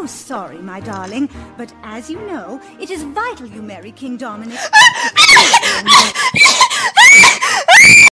so sorry, my darling, but as you know, it is vital you marry King Dominic.